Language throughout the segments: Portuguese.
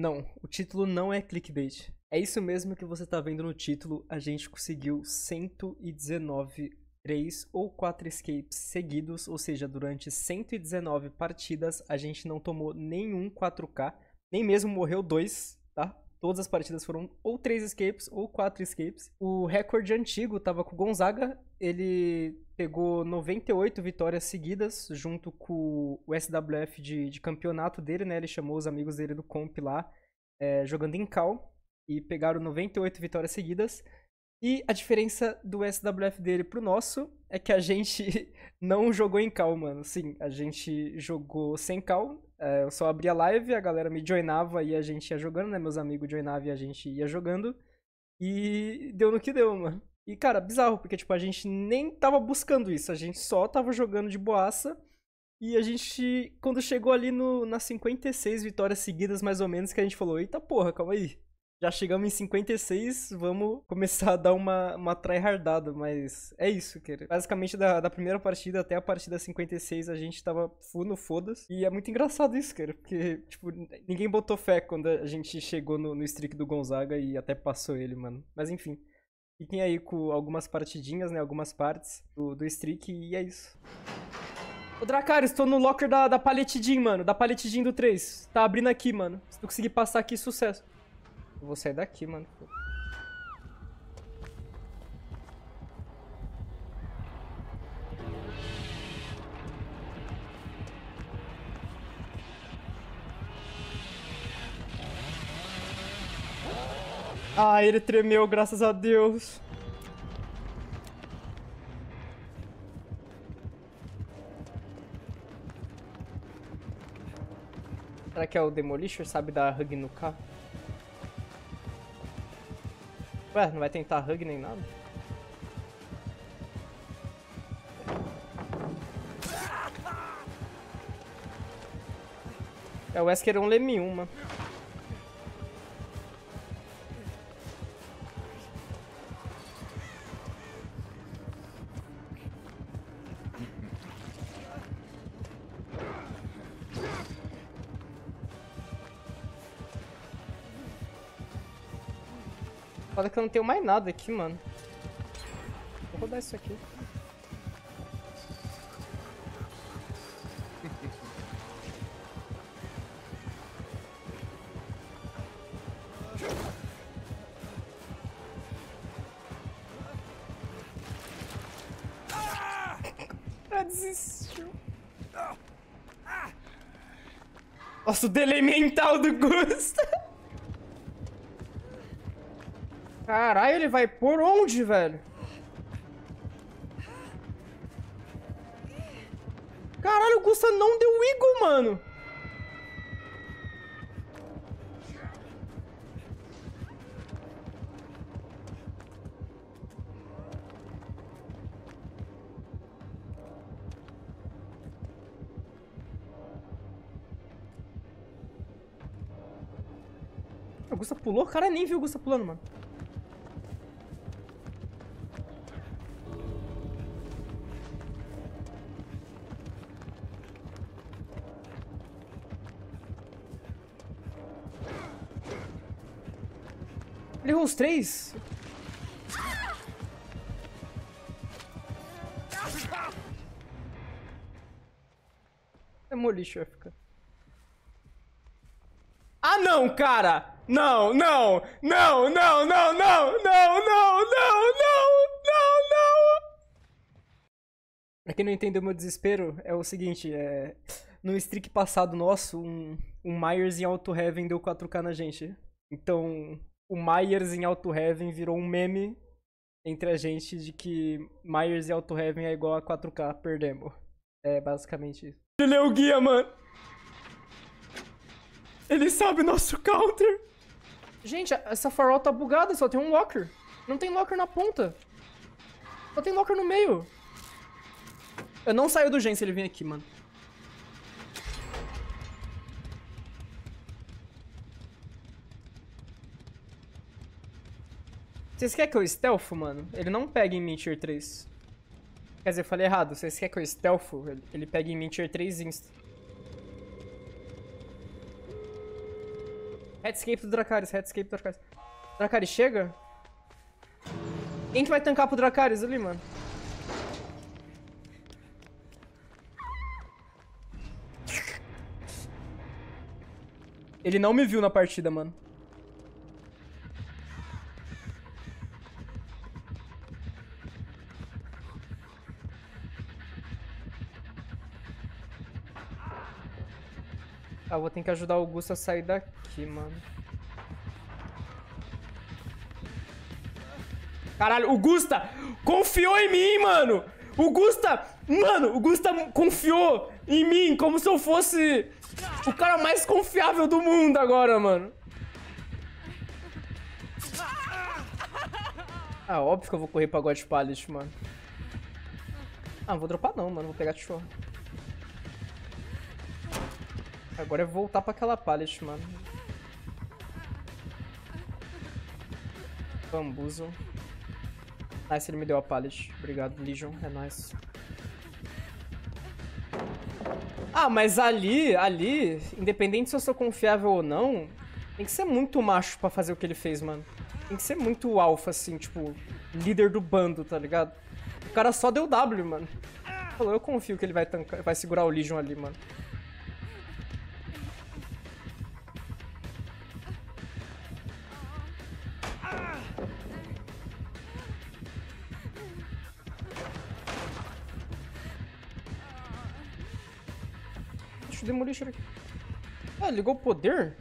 Não, o título não é clickbait. É isso mesmo que você tá vendo no título. A gente conseguiu 119 3 ou 4 escapes seguidos, ou seja, durante 119 partidas a gente não tomou nenhum 4K, nem mesmo morreu dois? Todas as partidas foram ou 3 escapes ou 4 escapes. O recorde antigo tava com o Gonzaga, ele pegou 98 vitórias seguidas, junto com o SWF de, de campeonato dele, né? Ele chamou os amigos dele do comp lá, é, jogando em cal, e pegaram 98 vitórias seguidas. E a diferença do SWF dele pro nosso é que a gente não jogou em cal, mano. Sim, a gente jogou sem cal. É, eu só abria live, a galera me joinava e a gente ia jogando, né? Meus amigos joinavam e a gente ia jogando. E deu no que deu, mano. E, cara, bizarro, porque, tipo, a gente nem tava buscando isso. A gente só tava jogando de boaça. E a gente, quando chegou ali no, nas 56 vitórias seguidas, mais ou menos, que a gente falou, eita porra, calma aí. Já chegamos em 56, vamos começar a dar uma, uma tryhardada, mas é isso, cara. Basicamente, da, da primeira partida até a partida 56, a gente tava full no foda-se. E é muito engraçado isso, cara, porque, tipo, ninguém botou fé quando a gente chegou no, no streak do Gonzaga e até passou ele, mano. Mas enfim, fiquem aí com algumas partidinhas, né, algumas partes do, do streak e é isso. Ô, Dracarys, tô no locker da, da Palette mano, da Palette do 3. Tá abrindo aqui, mano. Se tu conseguir passar aqui, sucesso. Vou sair daqui, mano. Ah, ele tremeu, graças a Deus. Será que é o Demolisher, sabe, da hug no carro? Ué, não vai tentar hug nem nada? É, o Wesker é um Leme 1, Foda que eu não tenho mais nada aqui, mano. Vou rodar isso aqui. Desistiu. Nossa, o delay mental do Gusta. Caralho, ele vai por onde, velho? Caralho, o Gusta não deu Eagle, mano. O Gusta pulou? O cara nem viu o Gusta pulando, mano. três? é vai ficar. Ah, não, cara! Não, não! Não, não, não, não! Não, não, não, não! Não, não! Pra quem não entendeu meu desespero, é o seguinte, é... No streak passado nosso, um, um Myers em Auto Heaven deu 4k na gente. Então, o Myers em Auto Heaven virou um meme entre a gente de que Myers em Auto Heaven é igual a 4K, perdemos. É basicamente isso. Ele é o guia, mano. Ele sabe nosso counter. Gente, essa farol tá bugada, só tem um locker. Não tem locker na ponta. Só tem locker no meio. Eu não saio do gen se ele vir aqui, mano. Vocês querem que eu stealth, mano? Ele não pega em mim tier 3. Quer dizer, eu falei errado. Vocês querem que eu stealth? Ele pega em mim tier 3 insta. Headscape do Dracarys, headscape do Dracarys. Dracarys, chega? Quem que vai tancar pro Dracarys ali, mano? Ele não me viu na partida, mano. Ah, vou ter que ajudar o Augusto a sair daqui, mano. Caralho, o Gusta confiou em mim, mano! O Gusta, mano, o Gusta confiou em mim como se eu fosse o cara mais confiável do mundo agora, mano. Ah, óbvio que eu vou correr pra God Palace, mano. Ah, não vou dropar não, mano. Vou pegar show. Agora é voltar pra aquela pallet, mano. Bambuzo. Nice, ele me deu a pallet. Obrigado, Legion. É nice. Ah, mas ali, ali, independente se eu sou confiável ou não, tem que ser muito macho pra fazer o que ele fez, mano. Tem que ser muito alfa, assim, tipo, líder do bando, tá ligado? O cara só deu W, mano. Falou, eu confio que ele vai, tancar, vai segurar o Legion ali, mano. Demolition aqui. Ah, ligou o poder?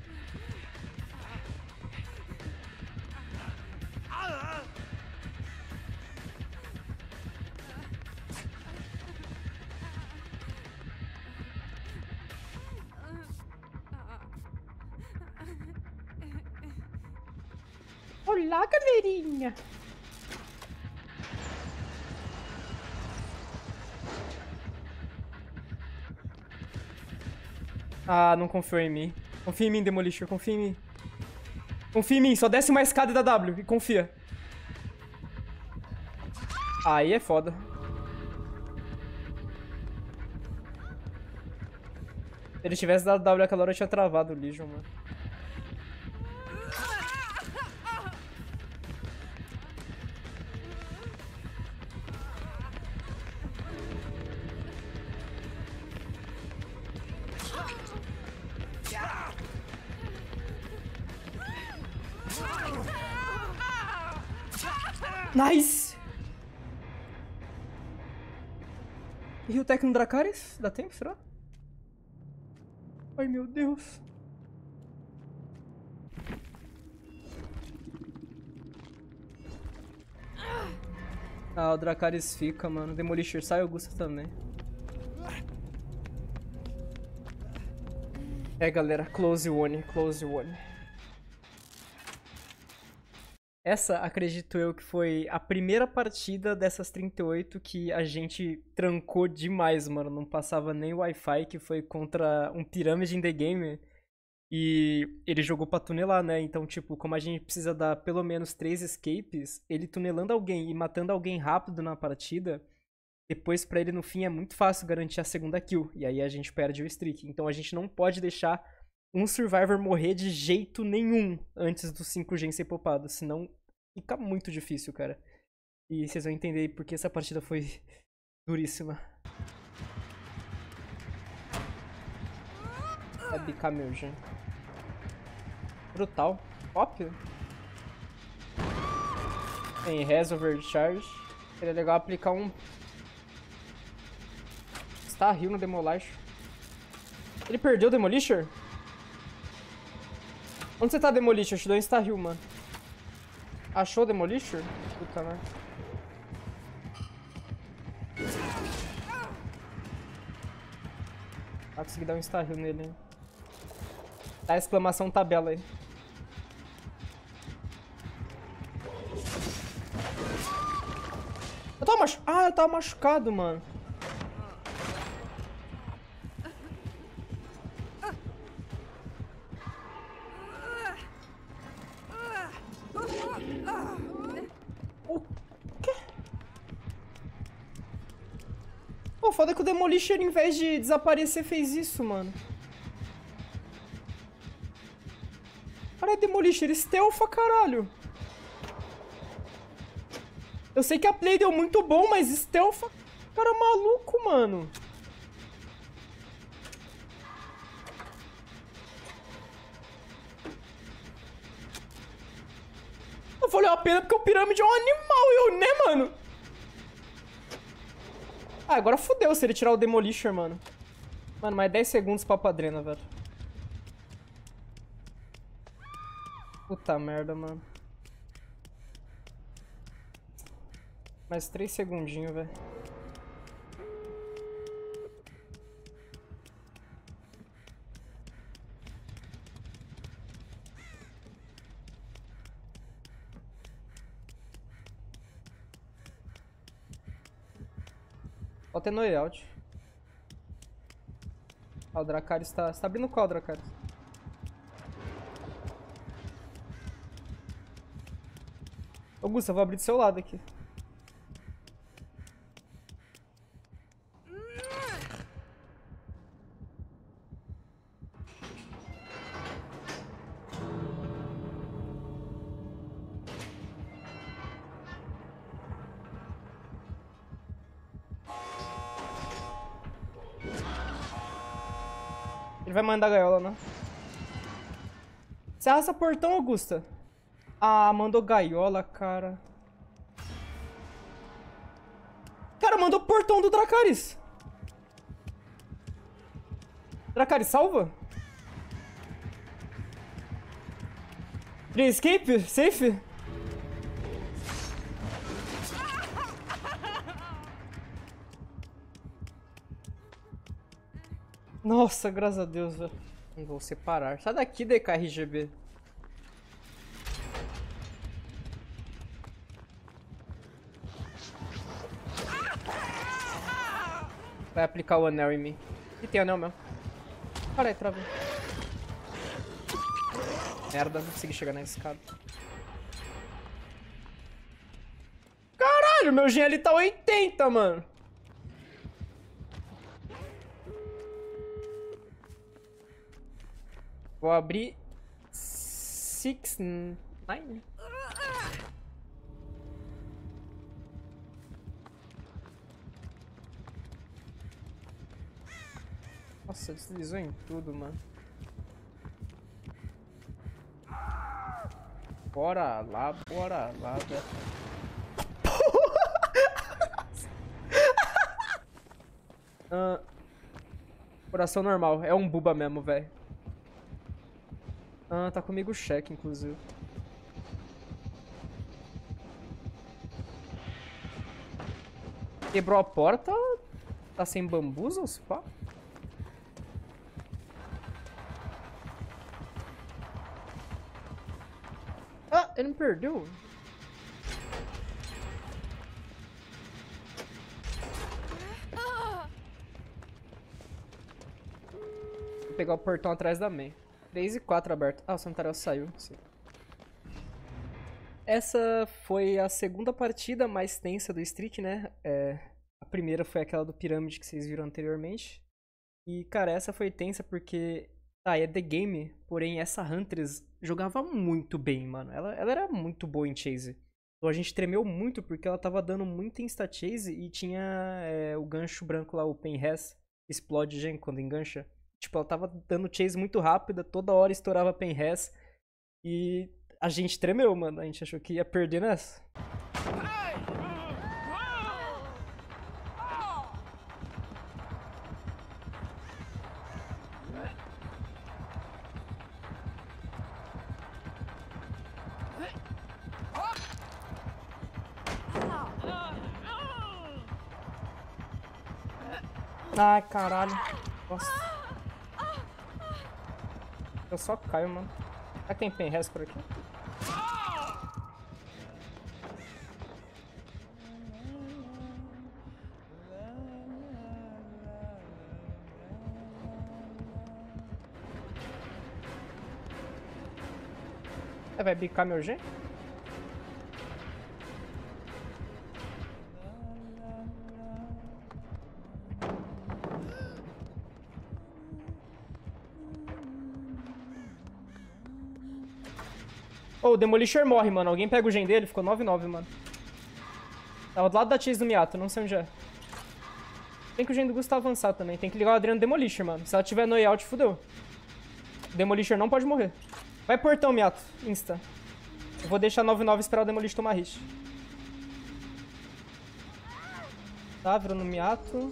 Não confiou em mim. Confia em mim, Demolisher, confia em mim. Confia em mim, só desce uma escada da W e confia. Aí é foda. Se ele tivesse dado W aquela hora, eu tinha travado o Legion, mano. No Dracarys? Dá tempo, será? Ai, meu Deus. Ah, o Dracarys fica, mano. Demolisher sai, Augusta também. É, galera. Close one, close one. Essa, acredito eu, que foi a primeira partida dessas 38 que a gente trancou demais, mano. Não passava nem Wi-Fi, que foi contra um Pirâmide in the Game. E ele jogou pra tunelar, né? Então, tipo, como a gente precisa dar pelo menos três escapes, ele tunelando alguém e matando alguém rápido na partida, depois pra ele no fim é muito fácil garantir a segunda kill. E aí a gente perde o streak. Então a gente não pode deixar um Survivor morrer de jeito nenhum antes do 5G ser popado, senão fica muito difícil, cara. E vocês vão entender porque essa partida foi duríssima. É bicar meu, gente. Brutal. Óbvio. Tem res overcharge. Seria legal aplicar um... Star Hill no Demolish. Ele perdeu o Demolisher? Onde você tá, Demolisher? Eu te dou um mano. Achou o Demolisher? Puta merda. Ah, consegui dar um Star nele, hein. Dá exclamação tabela aí. Eu tava machu... Ah, eu tava machucado, mano. Pô, foda que o Demolisher, em vez de desaparecer, fez isso, mano. É Demolisher, stealth, caralho. Eu sei que a play deu muito bom, mas stealth... Cara maluco, mano. Não valeu a pena porque o pirâmide é um animal, eu, né, mano? Ah, agora fodeu se ele tirar o Demolisher, mano. Mano, mais 10 segundos pra padrena, velho. Puta merda, mano. Mais 3 segundinhos, velho. Falta no layout. Ah, o Dracarys está... Você tá abrindo qual, Dracarys? Augusta, eu vou abrir do seu lado aqui. Arrasta portão, Augusta? Ah, mandou gaiola, cara. Cara, mandou portão do Dracarys. Dracarys, salva? Escape? Safe? Nossa, graças a Deus, velho. Não vou separar. Sai daqui, DKRGB. Vai aplicar o anel em mim. E tem anel mesmo. Para aí, travou. Merda, não consegui chegar na escada. Caralho, meu GL tá 80, mano. Vou abrir... Six... Nine? Nossa, deslizou em tudo, mano. Bora lá, bora lá, velho. ah, coração normal, é um buba mesmo, velho. Ah, tá comigo o cheque, inclusive. Quebrou a porta? Tá sem bambus ou se pá? Ele me perdeu. Vou pegar o portão atrás da main. 3 e 4 aberto. Ah, o Santarel saiu. Sim. Essa foi a segunda partida mais tensa do Street, né? É, a primeira foi aquela do Pirâmide que vocês viram anteriormente. E, cara, essa foi tensa porque... Ah, é The Game, porém essa Huntress jogava muito bem, mano. Ela, ela era muito boa em chase. Então a gente tremeu muito porque ela tava dando muito insta-chase e tinha é, o gancho branco lá, o Penres, explode gen quando engancha. Tipo, ela tava dando chase muito rápida, toda hora estourava Penres. E a gente tremeu, mano. A gente achou que ia perder nessa. Ai, caralho. Nossa. Eu só caio, mano. Será que tem por aqui? É, vai bicar meu G? Ô, oh, o Demolisher morre, mano. Alguém pega o gen dele? Ficou 9-9, mano. Tava do lado da chase do Miato, não sei onde é. Tem que o gen do Gustavo avançar também. Tem que ligar o Adriano Demolisher, mano. Se ela tiver no out, fudeu. O Demolisher não pode morrer. Vai portão, Miato. Insta. Eu vou deixar 9-9 esperar o Demolisher tomar hit. Tá, virou no Miato.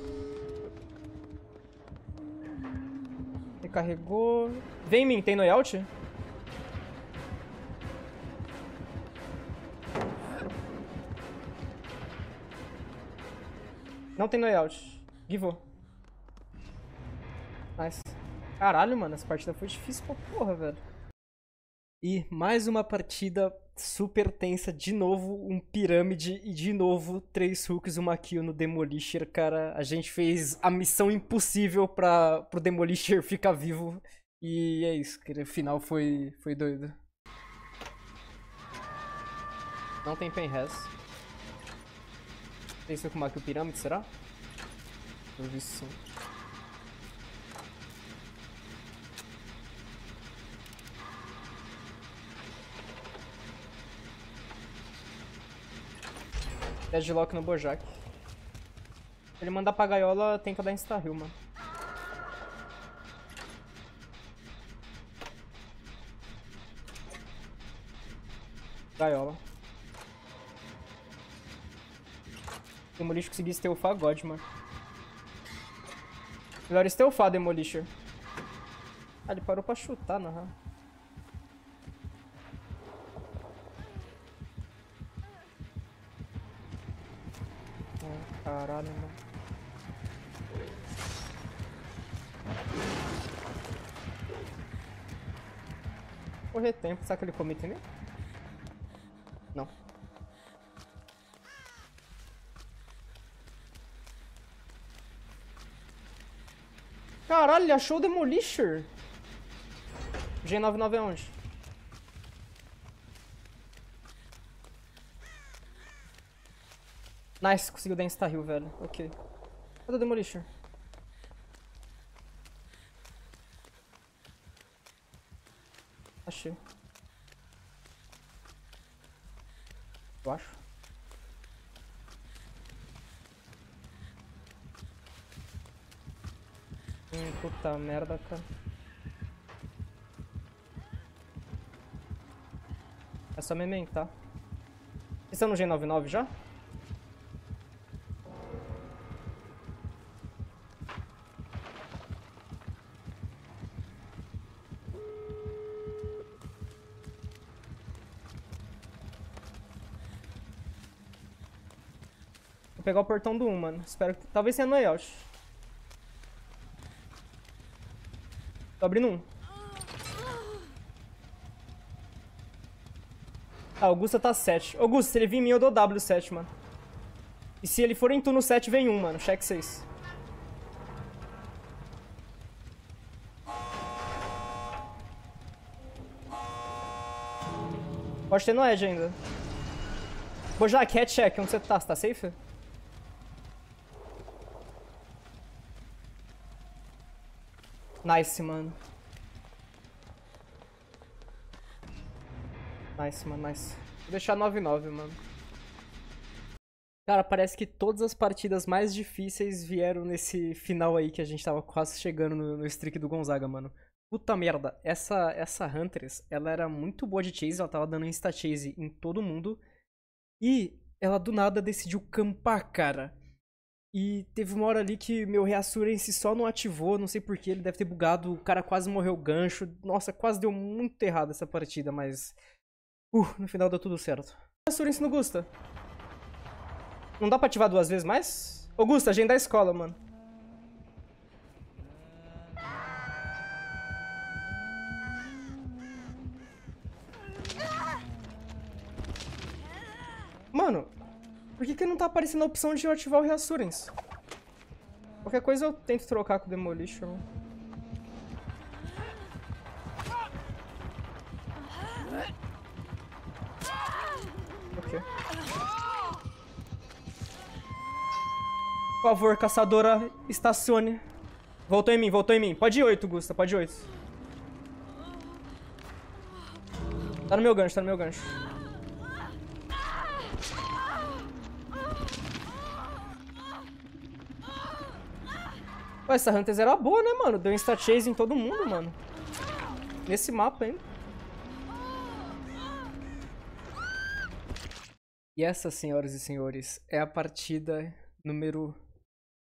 Recarregou. Vem em mim, tem no out? Não tem no out. Givou. Nice. Caralho, mano, essa partida foi difícil pra porra, velho. E mais uma partida super tensa. De novo, um pirâmide. E de novo, três hooks, uma kill no Demolisher, cara. A gente fez a missão impossível pra, pro Demolisher ficar vivo. E é isso, que o final foi, foi doido. Não tem pen. Tem isso com uma kill pirâmide, será? Eu vi sim. Deadlock no Bojack. Ele mandar pra gaiola, tem que dar insta-heal, mano. Gaiola. Demolish conseguiu stealthar God. Melhor stealthar Demolisher. Ah, ele parou pra chutar, na real. Caralho, mano. Correr tempo, será que ele come também? Não. Caralho, ele achou o Demolisher. G99 é onde? Nice, conseguiu dar insta-heal, velho. Ok. Cadê o Demolisher? Achei. Eu acho. Hum, puta merda, cara. É só memento, tá? Vocês estão no G99 já? pegar o portão do 1, mano. Espero que... Talvez tenha no. Tô abrindo um. Ah, o Gusta tá 7. Ô, Gusta, se ele vir em mim, eu dou W7, mano. E se ele for em tu no 7, vem 1, mano. Check 6. Pode ter no Edge ainda. Bojack, head check. Onde você tá? Você tá safe? Nice, mano. Nice, mano, nice. Vou deixar 9-9, mano. Cara, parece que todas as partidas mais difíceis vieram nesse final aí que a gente tava quase chegando no, no streak do Gonzaga, mano. Puta merda, essa, essa Huntress, ela era muito boa de chase, ela tava dando insta-chase em todo mundo. E ela do nada decidiu campar, cara. E teve uma hora ali que meu Reassurance só não ativou, não sei porquê, ele deve ter bugado, o cara quase morreu gancho. Nossa, quase deu muito errado essa partida, mas... Uh, no final deu tudo certo. Reassurance no Gusta. Não dá pra ativar duas vezes mais? Ô Gusta, agenda da escola. Mano, por que, que não tá aparecendo a opção de ativar o Reassurance? Qualquer coisa eu tento trocar com o Demolition. Ok. Por favor, caçadora, estacione. Voltou em mim, voltou em mim. Pode ir 8, Gusta, pode ir 8. Tá no meu gancho, tá no meu gancho. Essa Hunters era boa, né, mano? Deu insta chase em todo mundo, mano. Nesse mapa ainda. E essa, senhoras e senhores, é a partida número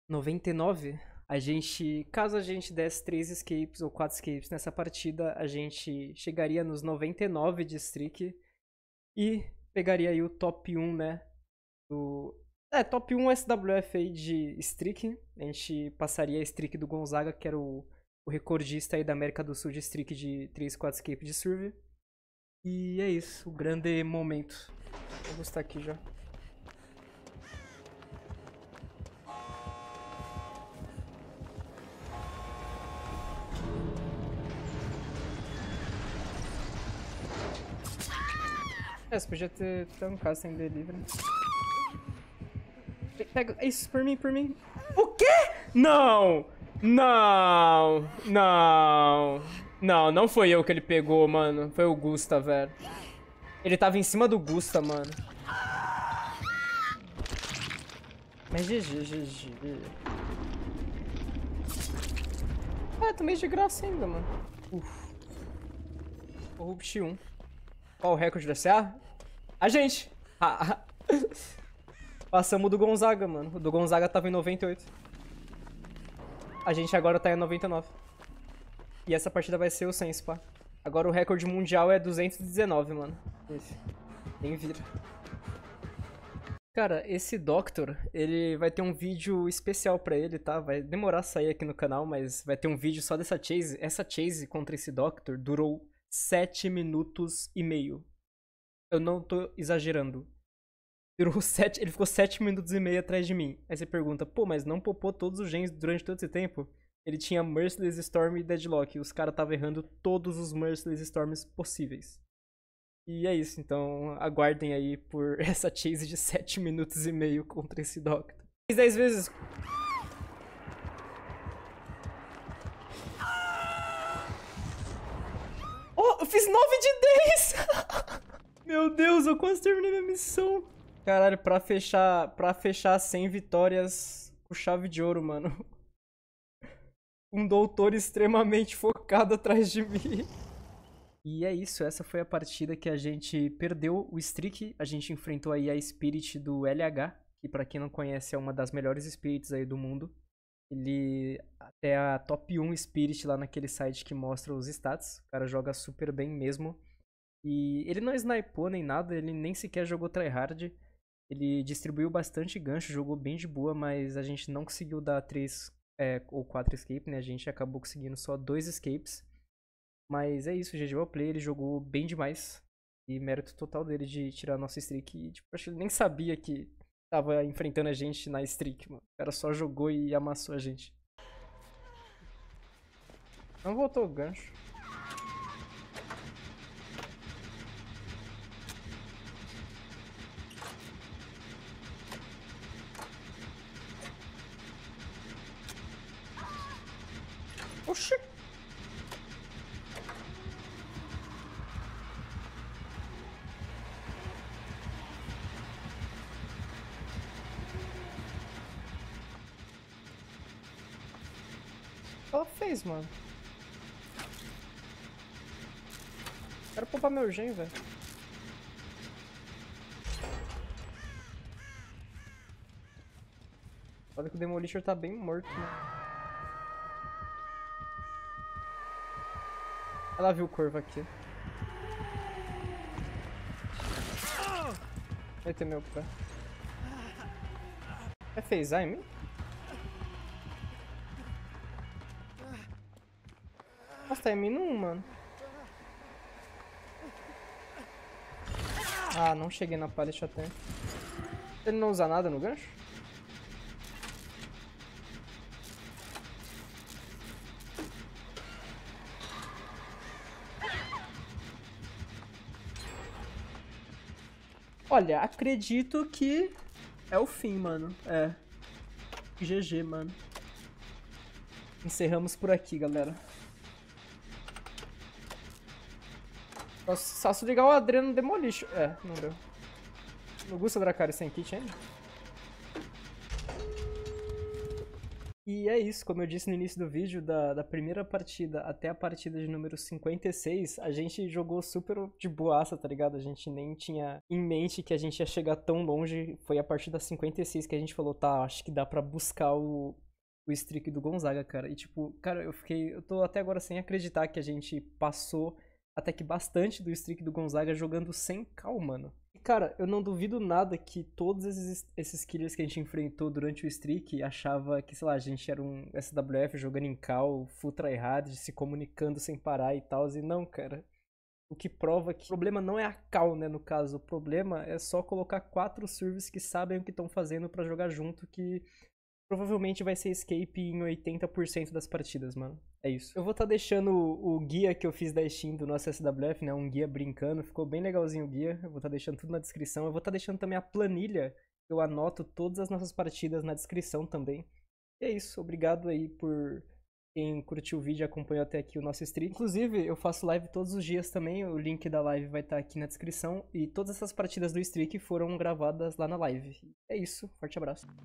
99. A gente, caso a gente desse 3 escapes ou 4 escapes nessa partida, a gente chegaria nos 99 de streak e pegaria aí o top 1, né, do é, top 1 SWF aí de streak. A gente passaria a streak do Gonzaga, que era o, o recordista aí da América do Sul de streak de 3, 4 escape de survey. E é isso, o grande momento. Vou gostar aqui já. É, você podia ter tancado sem delivery. Pega isso por mim, por mim. O quê? Não! Não! Não! Não, não foi eu que ele pegou, mano. Foi o Gusta, velho. Ele tava em cima do Gusta, mano. Mas GG, GG. Ah, tomei de graça ainda, mano. Uf. Corrupt 1. Qual o recorde da CA? A gente! Ah, Passamos do Gonzaga, mano. O do Gonzaga tava em 98. A gente agora tá em 99. E essa partida vai ser o 100, pá. Agora o recorde mundial é 219, mano. Esse. Nem vira. Cara, esse Doctor, ele vai ter um vídeo especial pra ele, tá? Vai demorar a sair aqui no canal, mas vai ter um vídeo só dessa chase. Essa chase contra esse Doctor durou 7 minutos e meio. Eu não tô exagerando. Sete, ele ficou 7 minutos e meio atrás de mim. Aí você pergunta, pô, mas não popou todos os gens durante todo esse tempo? Ele tinha Merciless Storm e Deadlock. E os caras estavam errando todos os Merciless Storms possíveis. E é isso, então aguardem aí por essa chase de 7 minutos e meio contra esse Doctor. Fiz 10 vezes. Oh, eu fiz 9 de 10! Meu Deus, eu quase terminei minha missão. Caralho, pra fechar, pra fechar 100 vitórias com chave de ouro, mano. Um doutor extremamente focado atrás de mim. E é isso, essa foi a partida que a gente perdeu o streak. A gente enfrentou aí a Spirit do LH, que para quem não conhece é uma das melhores Spirits aí do mundo. Ele até a top 1 Spirit lá naquele site que mostra os stats. O cara joga super bem mesmo. E ele não snipou nem nada, ele nem sequer jogou tryhard. Ele distribuiu bastante gancho, jogou bem de boa, mas a gente não conseguiu dar três é, ou quatro escapes, né? A gente acabou conseguindo só dois escapes. Mas é isso, o GG Play, ele jogou bem demais. E mérito total dele de tirar a nossa streak. E, tipo, acho que ele nem sabia que tava enfrentando a gente na streak, mano. O cara só jogou e amassou a gente. Não voltou o gancho. Oxi. Ela fez, mano. Quero poupar meu gen, velho. Olha que o Demolisher tá bem morto, né? Ela viu o corvo aqui. Vai ter meu pé. É phasar em mim? Nossa, tá em mim não, mano. Ah, não cheguei na palha, até. Ele não usa nada no gancho? Olha, acredito que é o fim, mano. É. GG, mano. Encerramos por aqui, galera. Só se ligar o Adreno Demolition. É, não deu. Não gusta Dracari sem kit ainda? E é isso, como eu disse no início do vídeo, da, da primeira partida até a partida de número 56, a gente jogou super de boaça, tá ligado? A gente nem tinha em mente que a gente ia chegar tão longe. Foi a partir da 56 que a gente falou, tá, acho que dá para buscar o, o streak do Gonzaga, cara. E tipo, cara, eu fiquei. Eu tô até agora sem acreditar que a gente passou até que bastante do streak do Gonzaga jogando sem cal, mano. Cara, eu não duvido nada que todos esses, esses killers que a gente enfrentou durante o streak achava que, sei lá, a gente era um SWF jogando em cal, full tryhard, se comunicando sem parar e tal, e não, cara. O que prova que o problema não é a cal, né, no caso. O problema é só colocar quatro servers que sabem o que estão fazendo para jogar junto, que provavelmente vai ser escape em 80% das partidas, mano. É isso. Eu vou estar tá deixando o, o, guia que eu fiz da Steam do nosso SWF, né? Um guia brincando. Ficou bem legalzinho o guia. Eu vou estar tá deixando tudo na descrição. Eu vou estar tá deixando também a planilha. Eu anoto todas as nossas partidas na descrição também. E é isso. Obrigado aí por quem curtiu o vídeo e acompanhou até aqui o nosso stream. Inclusive, eu faço live todos os dias também. O link da live vai estar tá aqui na descrição. E todas essas partidas do streak foram gravadas lá na live. É isso. Forte abraço.